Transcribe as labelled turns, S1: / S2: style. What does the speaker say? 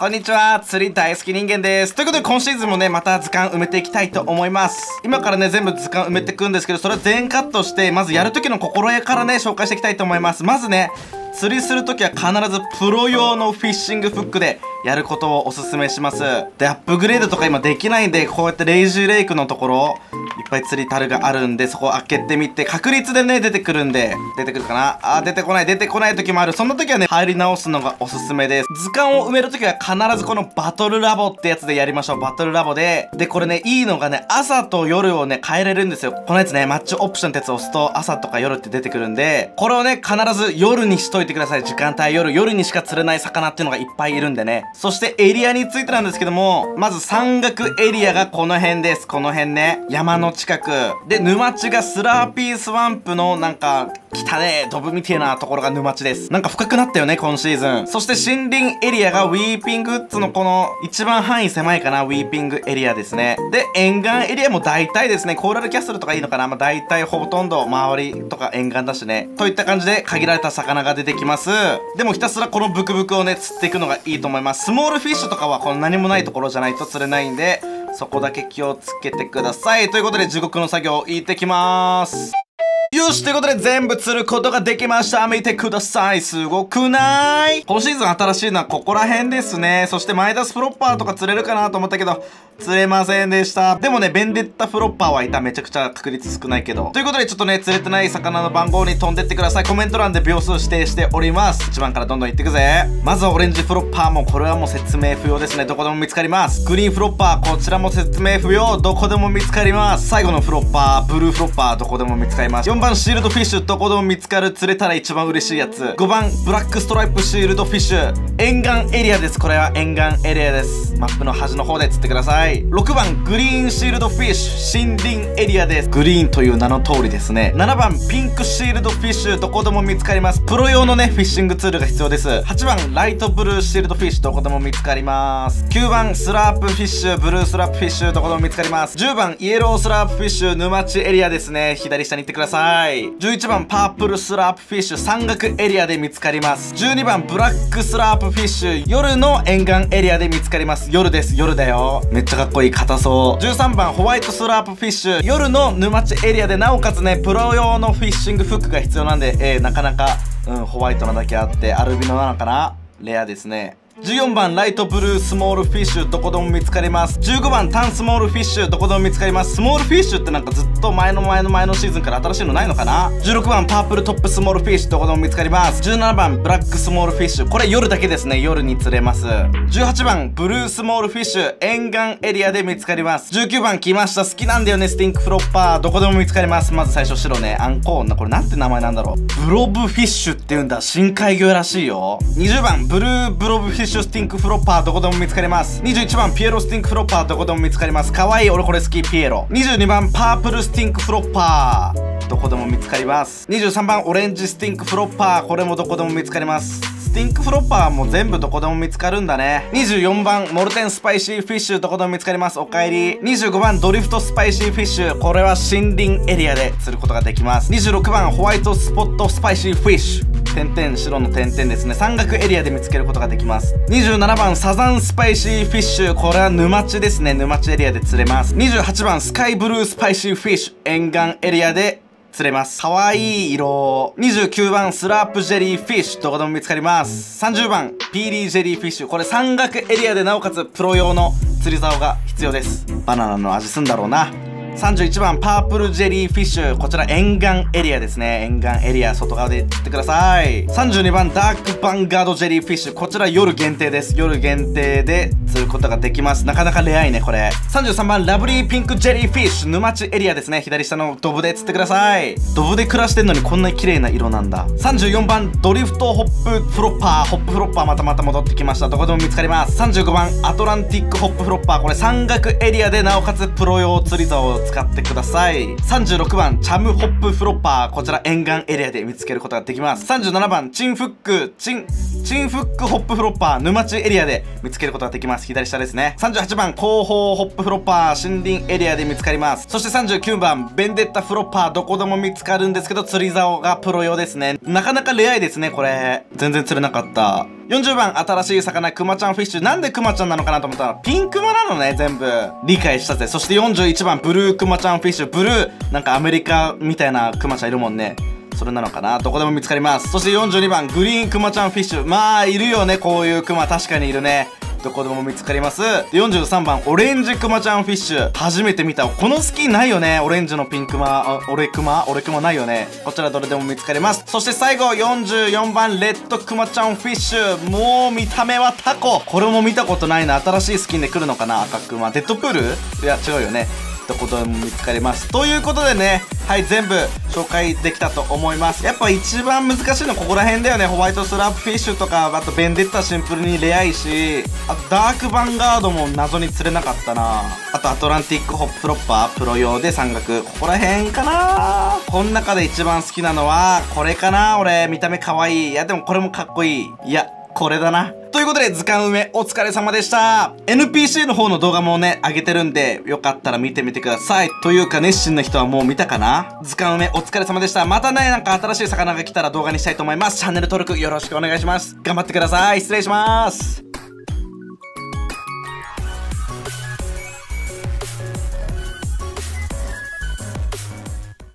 S1: こんにちは。釣り大好き人間です。ということで今シーズンもねまた図鑑埋めていきたいと思います。今からね全部図鑑埋めていくんですけどそれ全カットしてまずやる時の心得からね紹介していきたいと思います。まずね釣りする時は必ずプロ用のフィッシングフックでやることをおすすめします。でアップグレードとか今できないんでこうやってレイジーレイクのところいっぱい釣り樽があるんでそこ開けてみて確率でね出てくるんで出てくるかな？あ出てこない出てこない時もある。そんな時はね入り直すのがおすすめです。図鑑を埋める時は必ずこのバトルラボってやつでやりましょう。バトルラボで。でこれねいいのがね朝と夜をね変えれるんですよ。このやつねマッチオプションってやつを押すと朝とか夜って出てくるんでこれをね必ず夜にしといてください。時間帯夜夜にしか釣れない魚っていうのがいっぱいいるんでね。そしてエリアについてなんですけどもまず山岳エリアがこの辺です。この辺ね。山の近く。で沼地がスラーピースワンプのなんか汚ねドブみてえなところが沼地です。なんか深くなったよね今シーズン。そして森林エリアがウィーピングウッズのこの一番範囲狭いかなウィーピングエリアですね。で沿岸エリアも大体ですねコーラルキャッスルとかいいのかな？まあ大体ほとんど周りとか沿岸だしね。といった感じで限られた魚が出てきます。でもひたすらこのブクブクをね釣っていくのがいいと思います。スモールフィッシュとかはこの何もないところじゃないと釣れないんでそこだけ気をつけてください。ということで地獄の作業行ってきます。よしということで全部釣ることができました。見てください。すごくない？今シーズン新しいのはここら辺ですね。そしてマイダスプロッパーとか釣れるかなと思ったけど釣れませんでした。でもねベンデッタフロッパーはいためちゃくちゃ確率少ないけど。ということでちょっとね釣れてない魚の番号に飛んでってください。コメント欄で秒数指定しております。1番からどんどんいってくぜ。まずはオレンジフロッパーもこれはもう説明不要ですね。どこでも見つかります。グリーンフロッパーこちらも説明不要。どこでも見つかります。最後のフロッパーブルーフロッパーどこでも見つかります。4番シールドフィッシュどこでも見つかる釣れたら一番嬉しいやつ。5番ブラックストライプシールドフィッシュ。沿岸エリアです。これは沿岸エリアです。マップの端の方で釣ってください。6番グリーンシールドフィッシュ森林エリアです。グリーンという名の通りですね。7番ピンクシールドフィッシュどこでも見つかります。プロ用のねフィッシングツールが必要です。8番ライトブルーシールドフィッシュどこでも見つかります。9番スラープフィッシュブルースラープフィッシュどこでも見つかります。10番イエロースラープフィッシュ沼地エリアですね。左下に行ってください。い。11番パープルスラープフィッシュ山岳エリアで見つかります。12番ブラックスラープフィッシュ夜の沿岸エリアで見つかります。夜です。夜だよ。めっちゃかっこいい硬そう。13番ホワイトスラープフィッシュ夜の沼地エリアでなおかつねプロ用のフィッシングフックが必要なんで、えー、なかなか、うん、ホワイトなだけあってアルビノなのかな？レアですね。14番ライトブルースモールフィッシュどこでも見つかります。15番タンスモールフィッシュどこでも見つかります。スモールフィッシュってなんかずっと前の前の前のシーズンから新しいのないのかな？16番パープルトップスモールフィッシュどこでも見つかります。17番ブラックスモールフィッシュ。これ夜だけですね夜に釣れます。18番ブルースモールフィッシュ沿岸エリアで見つかります。19番来ました好きなんだよねスティンクフロッパー。どこでも見つかります。まず最初白ねアンコーン。なこれなんて名前なんだろう？ブロブフィッシュって言うんだ。深海魚らしいよ。20番ブルーブロブフィッシュ。ュスティンクフロッパーパーどこでも見つかります。21番ピエロスティンクフロッパーどこでも見つかります。かわいい俺これ好きピエロ。22番パープルスティンクフロッパーどこでも見つかります。23番オレンジスティンクフロッパーこれもどこでも見つかります。スティンクフロッパーも全部どこでも見つかるんだね。24番モルテンスパイシーフィッシュどこでも見つかります。おかえり。25番ドリフトスパイシーフィッシュ。これは森林エリアで釣ることができます。26番ホワイトスポットスパイシーフィッシュ。点々白の点々ですね山岳エリアで見つけることができます27番サザンスパイシーフィッシュこれは沼地ですね沼地エリアで釣れます28番スカイブルースパイシーフィッシュ沿岸エリアで釣れます。可愛い色。29番、スラープジェリーフィッシュ。どこでも見つかります。30番、ピーリージェリーフィッシュ。これ山岳エリアでなおかつプロ用の釣り竿が必要です。バナナの味すんだろうな。31番パープルジェリーフィッシュ。こちら沿岸エリアですね。沿岸エリア外側で釣ってください。32番ダークバンガードジェリーフィッシュ。こちら夜限定です。夜限定で釣ることができます。なかなかレアいねこれ。33番ラブリーピンクジェリーフィッシュ。沼地エリアですね。左下のドブで釣ってください。ドブで暮らしてんのにこんなに綺麗な色なんだ。34番ドリフトホップフロッパー。ホップフロッパーまたまた戻ってきました。どこでも見つかります。35番アトランティックホップフロッパー。これ山岳エリアでなおかつプロ用釣り竿を使ってください。36番チャムホップフロッパー。こちら沿岸エリアで見つけることができます。37番チンフック。チンチンフックホップフロッパー。沼地エリアで見つけることができます。左下ですね。38番コーホーホップフロッパー。森林エリアで見つかります。そして39番ベンデッタフロッパー。どこでも見つかるんですけど釣り竿がプロ用ですね。なかなかレアいですねこれ。全然釣れなかった。40番新しい魚クマちゃんフィッシュ。なんでクマちゃんなのかなと思ったらピンクマなのね全部。理解したぜ。そして41番ブルークマちゃんフィッシュ。ブルーなんかアメリカみたいなクマちゃんいるもんね。それなのかな？どこでも見つかります。そして42番グリーンクマちゃんフィッシュ。まあいるよねこういうクマ確かにいるね。どこでも見つかります。43番オレンジクマちゃんフィッシュ。初めて見た。このスキンないよね。オレンジのピンクマオレクマ？オレクマないよね。こちらどれでも見つかります。そして最後44番レッドクマちゃんフィッシュ。もう見た目はタコ。これも見たことないな。新しいスキンで来るのかな？赤クマ。デッドプール？いや違うよね。どこでも見つかります。ということでねはい全部紹介できたと思います。やっぱ一番難しいのここら辺だよね。ホワイトスラープフィッシュとかあとベンデッタシンプルにレアいしあとダークヴァンガードも謎に釣れなかったな。あとアトランティックホップフロッパープロ用で山岳。ここら辺かな。この中で一番好きなのはこれかな俺。見た目可愛い。いやでもこれもかっこいい。いやこれだな。ということで、図鑑埋めお疲れ様でした。NPC の方の動画もね、あげてるんで、よかったら見てみてください。というか、熱心な人はもう見たかな？図鑑埋めお疲れ様でした。またね、なんか新しい魚が来たら動画にしたいと思います。チャンネル登録よろしくお願いします。頑張ってください。失礼します。